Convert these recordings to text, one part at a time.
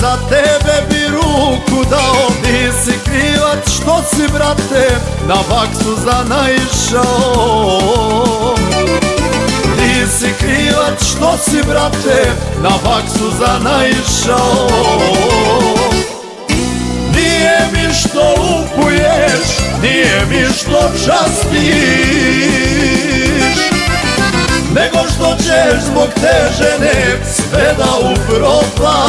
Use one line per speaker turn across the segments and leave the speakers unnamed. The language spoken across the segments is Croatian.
za tebe bi ruku dao. Ti si krivac što si brate na baksu zanaišao Ti si krivac što si brate na baksu zanaišao Nije mi što lupuješ, nije mi što častiš Nego što ćeš zbog te žene sve da upropastiš.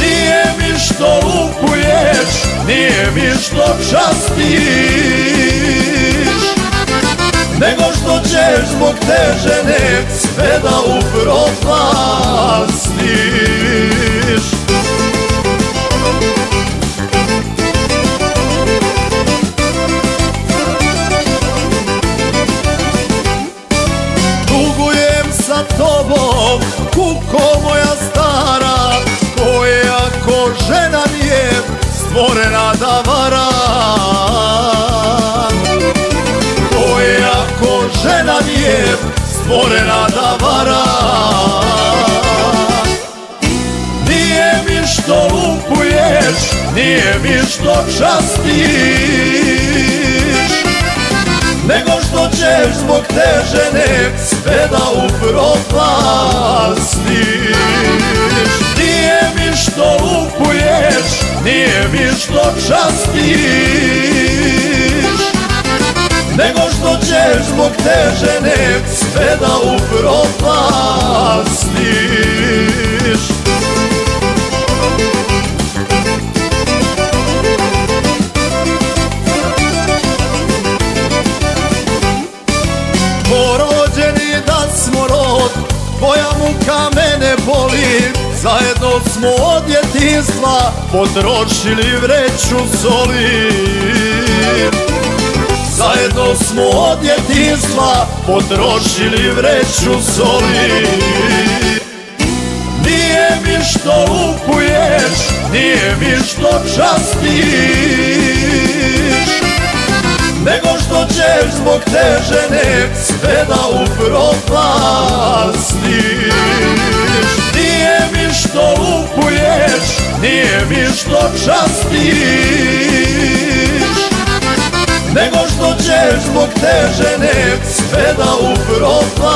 Nije mi što lupuješ, nije mi što častiš. Nego što ćeš zbog te žene sve da upropastiš kuko moja stara Koja ko žena nije stvorena da vara. Koja ko žena nije stvorena da vara. Nije mi što lupuješ, nije mi što častiš Nego ćeš zbog te žene sve da upropastiš. Nije mi što lupuješ, nije mi što častiš. Nego što ćeš zbog te žene sve da upropastiš tvoja muka mene boli. Zajedno smo od djetinstva potrošili vreću soli. Zajedno smo od djetinstva potrošili vreću soli. Nije mi što lupuješ, nije mi što častiš zbog te žene sve da upropastiš Nije mi što lupuješ, nije mi što častiš Nego što ćeš zbog te žene sve da upropastiš